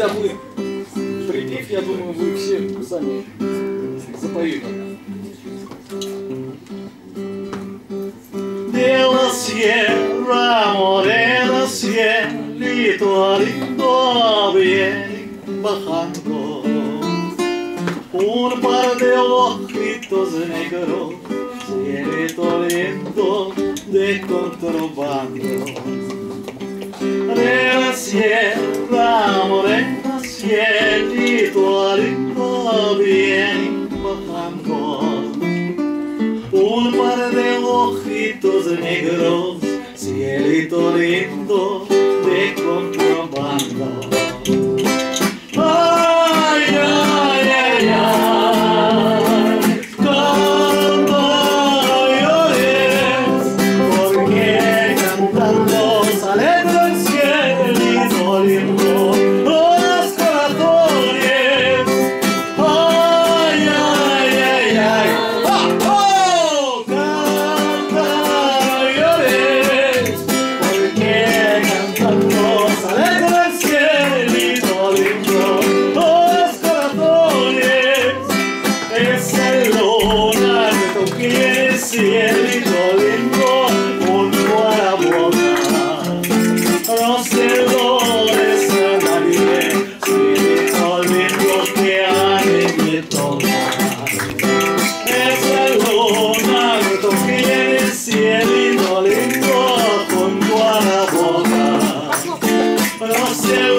когда будет припев, я думаю, вы все сами запоете. De la sierra morena, cielito lindo viene bajando un par de ojitos negros, cielito lindo de contrabando. De la sierra cielito lindo viene bajando un par de ojitos negros, cielito lindo de contrabando. Cielito lindo